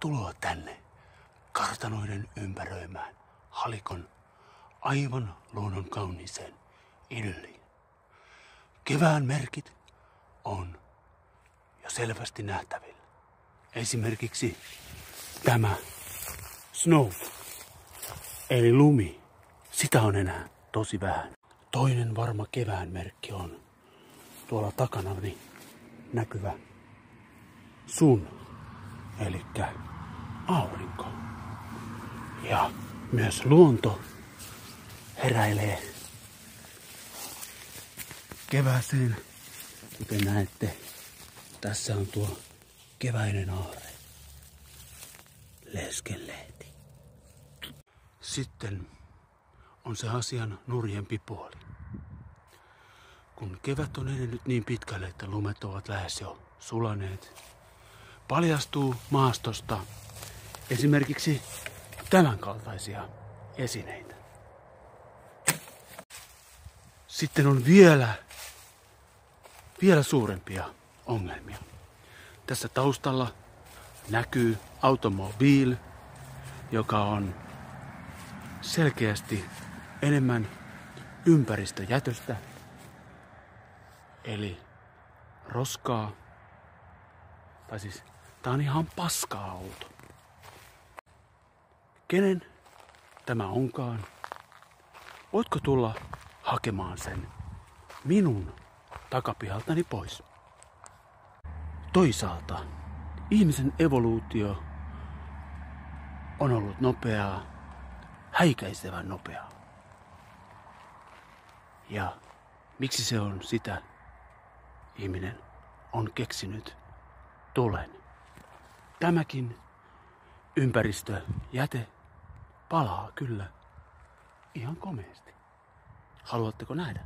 Tervetuloa tänne kartanoiden ympäröimään halikon aivan luonnon kauniiseen idylliin. Kevään merkit on jo selvästi nähtävillä. Esimerkiksi tämä snow, eli lumi. Sitä on enää tosi vähän. Toinen varma kevään merkki on tuolla takana näkyvä sun, eli aurinko. Ja myös luonto heräilee kevääseen. Kuten näette, tässä on tuo keväinen aare. Leskenlehti. Sitten on se asian nurjempi puoli. Kun kevät on edennyt niin pitkälle, että lumet ovat lähes jo sulaneet, paljastuu maastosta esimerkiksi tämänkaltaisia esineitä. Sitten on vielä, vielä suurempia ongelmia. Tässä taustalla näkyy automobiil, joka on selkeästi enemmän ympäristöjätöstä, eli roskaa, tai siis tää on ihan paska auto. Kenen tämä onkaan? Voitko tulla hakemaan sen minun takapihaltani pois? Toisaalta ihmisen evoluutio on ollut nopeaa, häikäisevän nopeaa. Ja miksi se on sitä, ihminen on keksinyt tulen. Tämäkin ympäristöjäte palaa kyllä ihan komeasti. Haluatteko nähdä?